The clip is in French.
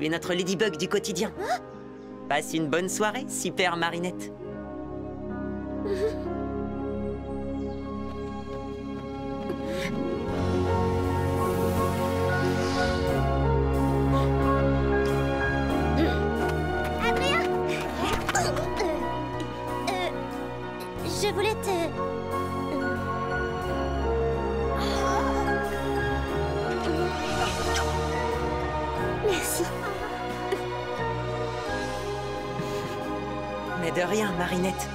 Tu es notre ladybug du quotidien. Passe une bonne soirée, super Marinette. Euh, Je voulais te... Merci. Mais de rien, Marinette.